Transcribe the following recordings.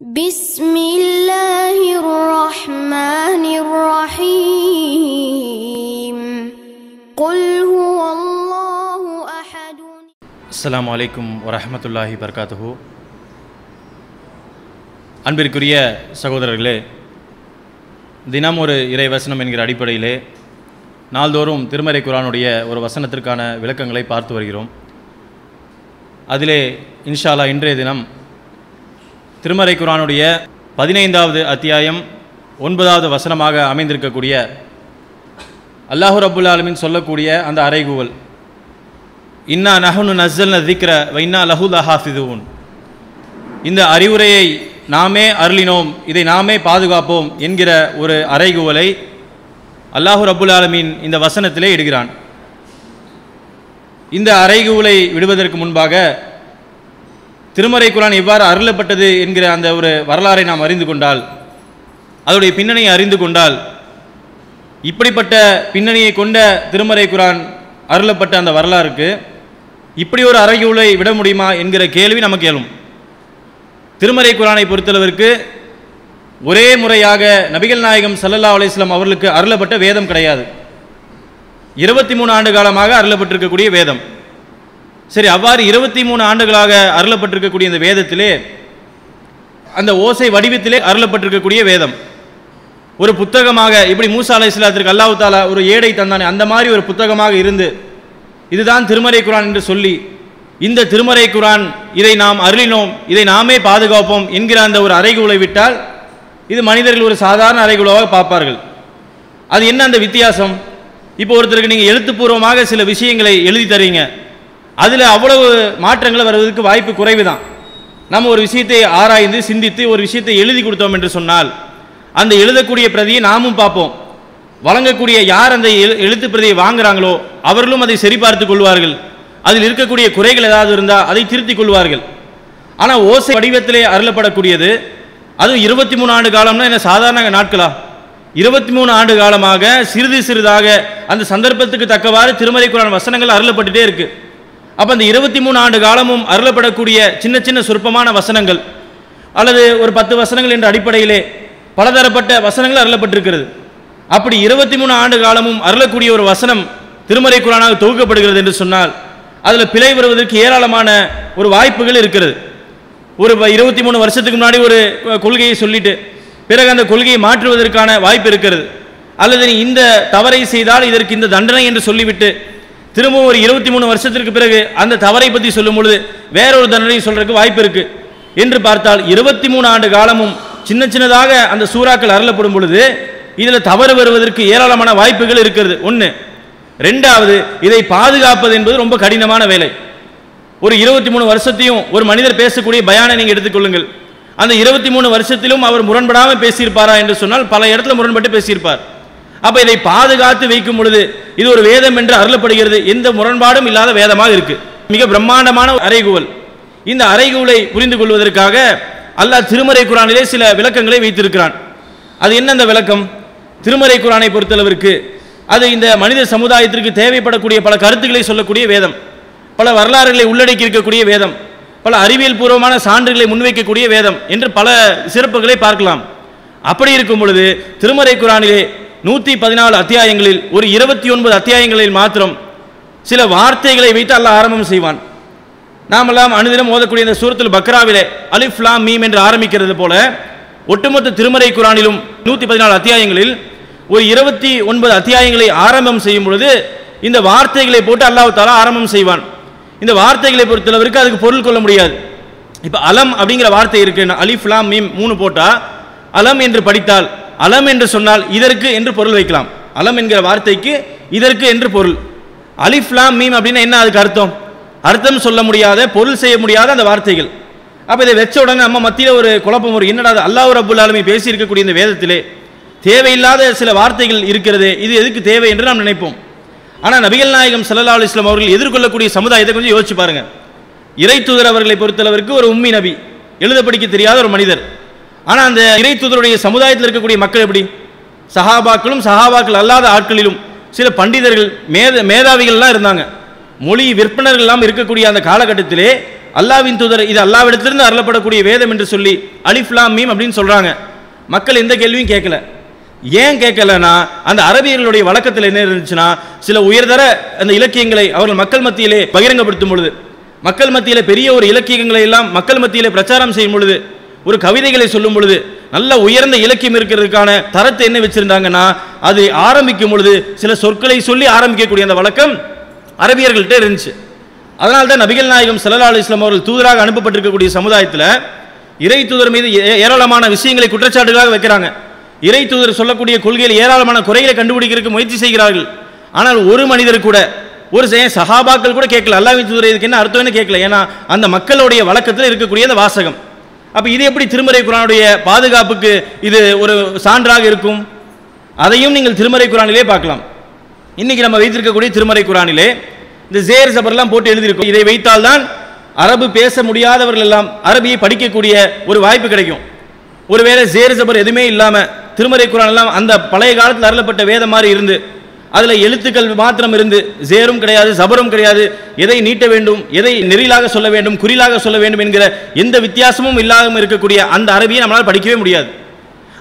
بسم الله الرحمن الرحيم قل هو الله أحد அஸ்ஸலாமு அலைக்கும் வரஹ்மத்துல்லாஹி வபரகாத்துஹு அன்பிற்குரிய சகோதரர்களே தினம் ஒரு இறை வசனம் என்கிற அடிப்படையிலே நாள்தோறும் திருமறை குரானுடைய ஒரு வசனத்திற்கான விளக்கங்களை பார்த்து வருகிறோம் அதிலே இன்ஷா அல்லாஹ் இன்றைய தினம் திருமறை குரானுடைய பதினைந்தாவது அத்தியாயம் ஒன்பதாவது வசனமாக அமைந்திருக்கக்கூடிய அல்லாஹூ ரப்புல் ஆலமின் சொல்லக்கூடிய அந்த அறைகூவல். இன்னா நஹனு நஸ்ஸல் திக்ர வைன்னா லஹு லஹாஃபிதுன் இந்த அறிவுரையை நாமே அருளினோம் இதை நாமே பாதுகாப்போம் என்கிற ஒரு அறைகூவலை அல்லாஹு ரபுல் ஆலமீன் இந்த வசனத்திலே இடுகிறான். இந்த அறைகூவலை விடுவதற்கு முன்பாக திருமறை குரான் எவ்வாறு அருளப்பட்டது என்கிற அந்த ஒரு வரலாறை நாம் அறிந்து கொண்டால் அதோடைய பின்னணியை அறிந்து கொண்டால் இப்படிப்பட்ட பின்னணியை கொண்ட திருமறை குரான் அருளப்பட்ட அந்த வரலாறுக்கு இப்படி ஒரு அறைகூலை விட முடியுமா என்கிற கேள்வி நமக்கு எழும். திருமறை குரானை பொறுத்தளவிற்கு ஒரே முறையாக நபிகள் நாயகம் சல்லல்லா அலிஸ்லாம் அவர்களுக்கு அருளப்பட்ட வேதம் கிடையாது. இருபத்தி மூணு ஆண்டு காலமாக அருளப்பட்டிருக்கக்கூடிய வேதம். சரி அவ்வாறு இருபத்தி மூணு ஆண்டுகளாக அருளப்பட்டிருக்கக்கூடிய இந்த வேதத்திலே அந்த ஓசை வடிவத்திலே அருளப்பட்டிருக்கக்கூடிய வேதம். ஒரு புத்தகமாக இப்படி மூசா அலை இஸ்லாத்திற்கு அல்லாஹு தாலா ஒரு ஏடை தந்தானே அந்த மாதிரி ஒரு புத்தகமாக இருந்து இதுதான் திருமறை குரான் என்று சொல்லி இந்த திருமறை குரான் இதை நாம் அருளினோம் இதை நாமே பாதுகாப்போம் என்கிற அந்த ஒரு அறைகூலை விட்டால் இது மனிதர்கள் ஒரு சாதாரண அறைகூலாக பார்ப்பார்கள். அது என்ன அந்த வித்தியாசம்? இப்போ ஒருத்தருக்கு நீங்கள் எழுத்துப்பூர்வமாக சில விஷயங்களை எழுதி தரீங்க. அதில் அவ்வளவு மாற்றங்கள் வருவதற்கு வாய்ப்பு குறைவு தான் நம்ம ஒரு விஷயத்தை ஆராய்ந்து சிந்தித்து ஒரு விஷயத்தை எழுதி கொடுத்தோம் என்று சொன்னால் அந்த எழுதக்கூடிய பிரதியை நாமும் பார்ப்போம். வழங்கக்கூடிய யார் அந்த எழு- எழுத்து பிரதியை வாங்குறாங்களோ அவர்களும் அதை சரிபார்த்துக் கொள்வார்கள். அதில் இருக்கக்கூடிய குறைகள் ஏதாவது இருந்தால் அதை திருத்திக் கொள்வார்கள். ஆனால் ஓசை வடிவத்திலே அருளப்படக்கூடியது அதுவும் இருபத்தி மூணு ஆண்டு காலம்னா என்ன சாதாரண நாட்களா? இருபத்தி மூணு ஆண்டு காலமாக சிறிது சிறிதாக அந்த சந்தர்ப்பத்துக்கு தக்கவாறு திருமறை குரான் வசனங்கள் அருளப்பட்டுட்டே இருக்குது அப்போ அந்த இருபத்தி மூணு ஆண்டு காலமும் அருளப்படக்கூடிய சின்ன சின்ன சொற்பமான வசனங்கள் அல்லது ஒரு பத்து வசனங்கள் என்ற அடிப்படையிலே பலதரப்பட்ட வசனங்கள் அருளப்பட்டிருக்கிறது. அப்படி இருபத்தி மூணு ஆண்டு காலமும் அருளக்கூடிய ஒரு வசனம் திருமறை குரானாக தொகுக்கப்படுகிறது என்று சொன்னால் அதில் பிழை வருவதற்கு ஏராளமான ஒரு வாய்ப்புகள் இருக்கிறது. ஒரு இருபத்தி மூணு வருஷத்துக்கு முன்னாடி ஒரு கொள்கையை சொல்லிட்டு பிறகு அந்த கொள்கையை மாற்றுவதற்கான வாய்ப்பு இருக்கிறது. அல்லது இந்த தவறை செய்தால் இதற்கு இந்த தண்டனை என்று சொல்லிவிட்டு திரும்பவும் ஒரு இருபத்தி மூணு வருஷத்திற்கு பிறகு அந்த தவறை பற்றி சொல்லும் பொழுது வேறொரு தண்டனையும் சொல்றதுக்கு வாய்ப்பு இருக்கு. என்று பார்த்தால் இருபத்தி மூணு ஆண்டு காலமும் சின்ன சின்னதாக அந்த சூறாக்கள் அருளப்படும் பொழுது இதில் தவறு வருவதற்கு ஏராளமான வாய்ப்புகள் இருக்கிறது. ஒன்று ரெண்டாவது இதை பாதுகாப்பது என்பது ரொம்ப கடினமான வேலை. ஒரு இருபத்தி மூணு வருஷத்தையும் ஒரு மனிதர் பேசக்கூடிய பயானை நீங்கள் எடுத்துக்கொள்ளுங்கள். அந்த இருபத்தி மூணு வருஷத்திலும் அவர் முரண்படாமல் பேசியிருப்பாரா என்று சொன்னால் பல இடத்துல முரண்பட்டு பேசியிருப்பார். அப்போ இதை பாதுகாத்து வைக்கும் பொழுது இது ஒரு வேதம் என்று அருளப்படுகிறது. எந்த முரண்பாடும் இல்லாத வேதமாக இருக்கு. மிக பிரம்மாண்டமான அறைகூவல். இந்த அறைகூவலை புரிந்து கொள்வதற்காக அல்லாஹ் திருமறை குரானிலே சில விளக்கங்களை வைத்திருக்கிறான். அது என்ன அந்த விளக்கம்? திருமறை குரானை பொறுத்தளவிற்கு அது இந்த மனித சமுதாயத்திற்கு தேவைப்படக்கூடிய பல கருத்துக்களை சொல்லக்கூடிய வேதம். பல வரலாறுகளை உள்ளடக்கி இருக்கக்கூடிய வேதம். பல அறிவியல் பூர்வமான சான்றுகளை முன்வைக்கக்கூடிய வேதம் என்று பல சிறப்புகளை பார்க்கலாம். அப்படி இருக்கும் பொழுது திருமறை குரானிலே நூற்றி பதினாலு அத்தியாயங்களில் ஒரு இருபத்தி ஒன்பது அத்தியாயங்களில் மாத்திரம் சில வார்த்தைகளை வைத்து அல்லாஹ் ஆரம்பம் செய்வான். நாமெல்லாம் அனுதினம் ஓதக்கூடிய இந்த சூரத்தில் பக்ராவிலே அலிஃப்லாம் மீம் என்று ஆரம்பிக்கிறது போல ஒட்டுமொத்த திருமறை குரானிலும் நூற்றி பதினாலு அத்தியாயங்களில் ஒரு இருபத்தி ஒன்பது அத்தியாயங்களை ஆரம்பம் செய்யும் பொழுது இந்த வார்த்தைகளை போட்டு அல்லாஹ் தாலா ஆரம்பம் செய்வான். இந்த வார்த்தைகளை பொறுத்தளவிற்கு அதுக்கு பொருள் கொள்ள முடியாது. இப்போ அலம் அப்படிங்கிற வார்த்தை இருக்கு அலிஃப்லாம் மீம் மூணு போட்டா அலம் என்று படித்தால் அலம் என்று சொன்னால் இதற்கு என்று பொருள் வைக்கலாம். அலம் என்கிற வார்த்தைக்கு இதற்கு என்று பொருள். அலிஃப்லாம் மீம் அப்படின்னா என்ன அதுக்கு அர்த்தம்? அர்த்தம் சொல்ல முடியாத பொருள் செய்ய முடியாத அந்த வார்த்தைகள். அப்போ இதை வச்ச உடனே நம்ம மத்தியில் ஒரு குழப்பம் ஒரு என்னடா அது அல்லாஹ் ரபுல் ஆலமி பேசியிருக்கக்கூடிய இந்த வேதத்திலே தேவையில்லாத சில வார்த்தைகள் இருக்கிறது இது எதுக்கு தேவை என்று நாம் நினைப்போம். ஆனால் நபிகள் நாயகம் சல்லா அலுவலாம் அவர்கள் எதிர்கொள்ளக்கூடிய சமுதாயத்தை கொஞ்சம் யோசிச்சு பாருங்கள் இறை தூதர் அவர்களை பொறுத்தளவிற்கு ஒரு உம்மி நபி எழுத படிக்க தெரியாத ஒரு மனிதர். ஆனால் அந்த இறை தூதருடைய சமுதாயத்தில் இருக்கக்கூடிய மக்கள் எப்படி? சஹாபாக்களும் சஹாபாக்கள் அல்லாத ஆட்களிலும் சில பண்டிதர்கள் மேத மேதாவிகள்லாம் இருந்தாங்க. மொழி விற்பனர்கள்லாம் இருக்கக்கூடிய அந்த காலகட்டத்திலே அல்லாவின் தூதர் இது அல்லாவிடத்திலிருந்து அருளப்படக்கூடிய வேதம் என்று சொல்லி அலிஃப்லாம் மீம் அப்படின்னு சொல்கிறாங்க மக்கள் எந்த கேள்வியும் கேட்கல. ஏன் கேட்கலன்னா அந்த அரபியர்களுடைய வழக்கத்தில் என்ன இருந்துச்சுன்னா சில உயர்தர அந்த இலக்கியங்களை அவர்கள் மக்கள் மத்தியிலே பகிரங்கப்படுத்தும் பொழுது மக்கள் மத்தியில் பெரிய ஒரு இலக்கியங்களை எல்லாம் மக்கள் மத்தியிலே பிரச்சாரம் செய்யும் பொழுது ஒரு கவிதைகளை சொல்லும் பொழுது நல்ல உயர்ந்த இலக்கியம் இருக்கிறதுக்கான தரத்தை என்ன வச்சிருந்தாங்கன்னா அது ஆரம்பிக்கும் பொழுது சில சொற்களை சொல்லி ஆரம்பிக்கக்கூடிய அந்த வழக்கம் அரபியர்கள்ட்ட இருந்துச்சு. அதனால தான் நபிகள் நாயகம் சல்லா அலி இஸ்லாம் அவர்கள் தூதராக அனுப்பப்பட்டிருக்கக்கூடிய சமுதாயத்தில் இறை தூதர் மீது ஏ- ஏராளமான விஷயங்களை குற்றச்சாட்டுகளாக வைக்கிறாங்க. இறை தூதர் சொல்லக்கூடிய கொள்கையில் ஏராளமான குறைகளை கண்டுபிடிக்கிறதுக்கு முயற்சி செய்கிறார்கள். ஆனால் ஒரு மனிதர் கூட ஒரு சகாபாக்கள் கூட கேட்கல. அல்லாவின் தூதர் இதுக்கு என்ன அர்த்தம்னு கேட்கல? ஏன்னா அந்த மக்களுடைய வழக்கத்தில் இருக்கக்கூடிய அந்த வாசகம். அப்போ இது எப்படி திருமறை குரானுடைய பாதுகாப்புக்கு இது ஒரு சான்றாக இருக்கும்? அதையும் நீங்கள் திருமறை குரானிலே பார்க்கலாம். இன்னைக்கு நம்ம வைத்திருக்கக்கூடிய திருமறை குரானிலே இந்த ஜேர் ஜபர்லாம் போட்டு எழுதியிருக்கோம். இதை வைத்தால்தான் அரபு பேச முடியாதவர்கள் எல்லாம் அரபியை படிக்கக்கூடிய ஒரு வாய்ப்பு கிடைக்கும். ஒருவேளை ஜேர் ஜபர் எதுவுமே இல்லாமல் திருமறை குரான் எல்லாம் அந்த பழைய காலத்தில் அருளப்பட்ட வேதம் மாதிரி இருந்து அதில் எழுத்துக்கள் மாத்திரம் இருந்து ஜேரும் கிடையாது ஜபரும் கிடையாது. எதை நீட்ட வேண்டும் எதை நெறிலாக சொல்ல வேண்டும் குறிலாக சொல்ல வேண்டும் என்கிற எந்த வித்தியாசமும் இல்லாமல் இருக்கக்கூடிய அந்த அரபியை நம்மளால் படிக்கவே முடியாது.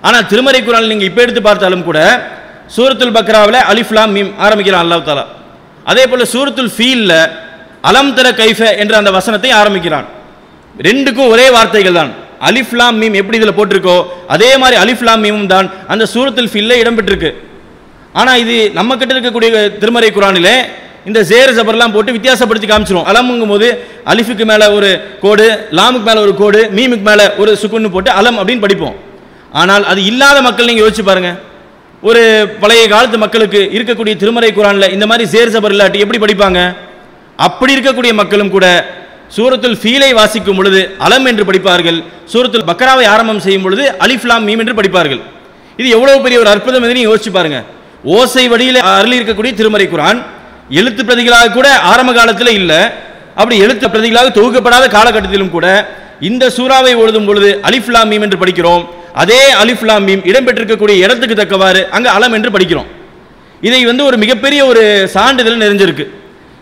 ஆனால் திருமறை குரான் நீங்கள் இப்போ எடுத்து பார்த்தாலும் கூட சூரத்துல் பக்ராவில் அலிஃப்லாம் மீம் ஆரம்பிக்கிறான் அல்லா தாலா அதே போல் சூரத்துல் ஃபீல்ல அலம் தர கைஃப என்ற அந்த வசனத்தை ஆரம்பிக்கிறான். ரெண்டுக்கும் ஒரே வார்த்தைகள் தான். அலிஃப்லாம் மீம் எப்படி இதில் போட்டிருக்கோ அதே மாதிரி அலிஃப்லாம் மீமும் தான் அந்த சூரத்துல் ஃபீலில் இடம்பெற்றிருக்கு. ஆனால் இது நம்ம கிட்ட இருக்கக்கூடிய திருமறை குரானில் இந்த ஜேர் ஜபர்லாம் போட்டு வித்தியாசப்படுத்தி காமிச்சிரும். அலம்ங்கும் போது அலிஃபுக்கு மேலே ஒரு கோடு லாமுக்கு மேலே ஒரு கோடு மீமுக்கு மேலே ஒரு சுக்குன்னு போட்டு அலம் அப்படின்னு படிப்போம். ஆனால் அது இல்லாத மக்கள் நீங்கள் யோசிச்சு பாருங்க. ஒரு பழைய காலத்து மக்களுக்கு இருக்கக்கூடிய திருமறை குரானில் இந்த மாதிரி சேர் ஜபர் இல்லாட்டி எப்படி படிப்பாங்க? அப்படி இருக்கக்கூடிய மக்களும் கூட சூரத்துல் ஃபீலை வாசிக்கும் பொழுது அலம் என்று படிப்பார்கள். சூரத்துல் பக்ராவை ஆரம்பம் செய்யும் பொழுது அலிஃப்லாம் மீம் என்று படிப்பார்கள். இது எவ்வளவு பெரிய ஒரு அற்புதம் என்று நீங்கள் யோசிச்சு பாருங்கள் ஓசை வடியில் அருளி இருக்கக்கூடிய திருமறை குரான். எழுத்து பிரதிகளாக கூட ஆரம்ப காலத்தில் இல்லை. அப்படி எழுத்து பிரதிகளாக தொகுக்கப்படாத காலகட்டத்திலும் கூட இந்த சூறாவை எழுதும் பொழுது அலிஃப்லாம் மீம் என்று படிக்கிறோம். அதே அலிஃப்லாம் மீம் இடம்பெற்றிருக்கக்கூடிய இடத்துக்கு தக்கவாறு அங்கே அலம் என்று படிக்கிறோம். இதை வந்து ஒரு மிகப்பெரிய ஒரு சான்றிதழ் நிறைஞ்சிருக்கு.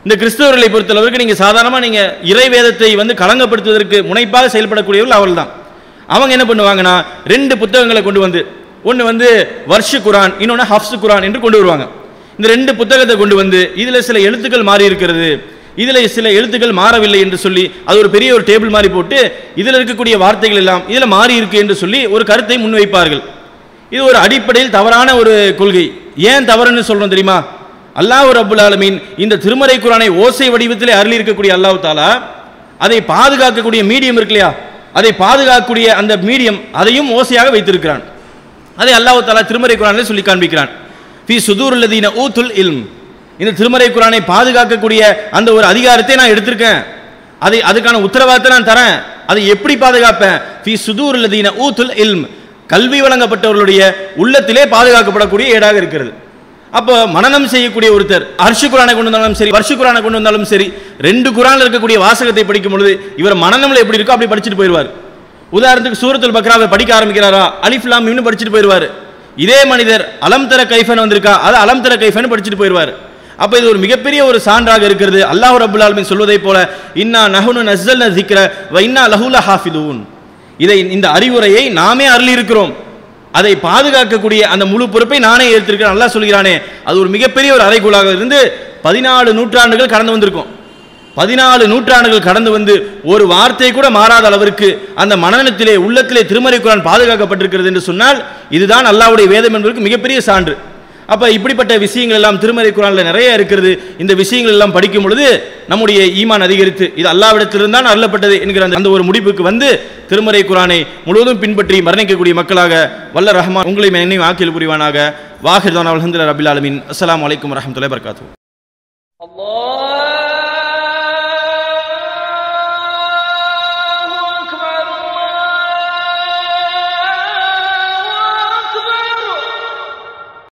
இந்த கிறிஸ்தவர்களை பொறுத்தளவுக்கு நீங்கள் சாதாரணமாக நீங்கள் இறைவேதத்தை வந்து களங்கப்படுத்துவதற்கு முனைப்பாக செயல்படக்கூடியவர்கள் அவள் தான் அவங்க என்ன பண்ணுவாங்கன்னா ரெண்டு புத்தகங்களை கொண்டு வந்து ஒன்று வந்து வர்ஷ குரான் இன்னொன்று ஹப்ஸ் குரான் என்று கொண்டு வருவாங்க. இந்த ரெண்டு புத்தகத்தை கொண்டு வந்து இதில் சில எழுத்துக்கள் மாறி இருக்கிறது. இதில் சில எழுத்துக்கள் மாறவில்லை என்று சொல்லி அது ஒரு பெரிய ஒரு டேபிள் மாதிரி போட்டு இதில் இருக்கக்கூடிய வார்த்தைகள் எல்லாம் இதில் மாறி இருக்கு என்று சொல்லி ஒரு கருத்தை முன்வைப்பார்கள். இது ஒரு அடிப்படையில் தவறான ஒரு கொள்கை. ஏன் தவறுன்னு சொல்றோம் தெரியுமா? அல்லாஹ் அபுல் ஆலமீன் இந்த திருமறை குரானை ஓசை வடிவத்திலே அருளி இருக்கக்கூடிய அல்லாஹ் தாலா அதை பாதுகாக்கக்கூடிய மீடியம் இருக்கு இல்லையா? அதை பாதுகாக்கக்கூடிய அந்த மீடியம் அதையும் ஓசையாக வைத்திருக்கிறான். அதை அல்லாஹ் தாலா திருமறை குரானில் சொல்லி காண்பிக்கிறான். ஃபி சுதூருல்லதீன ஊத்துல் இல்ம். இந்த திருமறை குரானை பாதுகாக்கக்கூடிய அந்த ஒரு அதிகாரத்தை நான் எடுத்திருக்கேன். அதை அதுக்கான உத்தரவாதத்தை நான் தரேன். அதை எப்படி பாதுகாப்பேன்? ஃபி சுதூருல்லதீன ஊத்துல் இல்ம். கல்வி வழங்கப்பட்டவர்களுடைய உள்ளத்திலே பாதுகாக்கப்படக்கூடிய ஏடாக இருக்கிறது. அப்போ மனனம் செய்யக்கூடிய ஒருத்தர் அர்ஷு குரானை கொண்டு வந்தாலும் சரி வருஷ குரானை கொண்டு வந்தாலும் சரி ரெண்டு குரானில் இருக்கக்கூடிய வாசகத்தை படிக்கும் பொழுது இவர் மனநம்ல எப்படி இருக்கோ அப்படி படிச்சுட்டு போயிடுவார். உதாரணத்துக்கு சூரத்துல் பக்ராவை படிக்க ஆரம்பிக்கிறாரா? அலிஃப்லாம் இன்னும் படிச்சுட்டு போயிடுவார். இதே மனிதர் அலம் தர கைஃபன் வந்திருக்கா? அது அலம் தர கைஃபன் படிச்சுட்டு போயிடுவார். அப்போ இது ஒரு மிகப்பெரிய ஒரு சான்றாக இருக்கிறது. அல்லாஹ் ரபுல் ஆலமின் சொல்வதைப் போல இன்னா நஹுனு நஸ்ஸல் நசிக்கிற வ இன்னா லஹு லஹாஃபிதூன். இதை இந்த அறிவுரையை நாமே அருளி இருக்கிறோம் அதை பாதுகாக்கக்கூடிய அந்த முழு பொறுப்பை நானே ஏற்றிருக்கிறேன் நல்லா சொல்கிறானே அது ஒரு மிகப்பெரிய ஒரு அறைகூலாக இருந்து பதினாலு நூற்றாண்டுகள் கடந்து வந்திருக்கும். பதினாலு நூற்றாண்டுகள் கடந்து வந்து ஒரு வார்த்தை கூட மாறாத அளவிற்கு அந்த மனநலத்திலே உள்ளத்திலே திருமறை குரான் பாதுகாக்கப்பட்டிருக்கிறது என்று சொன்னால் இதுதான் அல்லாவுடைய வேதம் என்பதற்கு மிகப்பெரிய சான்று. அப்போ இப்படிப்பட்ட விஷயங்கள் எல்லாம் திருமறை குரானில் நிறைய இருக்கிறது. இந்த விஷயங்கள் எல்லாம் படிக்கும் பொழுது நம்முடைய ஈமான் அதிகரித்து இது அல்லாவிடத்திலிருந்து தான் அருளப்பட்டது என்கிற அந்த ஒரு முடிவுக்கு வந்து திருமறை குரானை முழுவதும் பின்பற்றி மரணிக்கக்கூடிய மக்களாக வல்ல ரஹ்மான் உங்களை நினைவு ஆக்கில் புரிவானாக. வாஹிர்தான் அலஹந்தில் ரபில் அலமின் அஸ்லாம் வலைக்கம் வரமத்துல வர்காத்து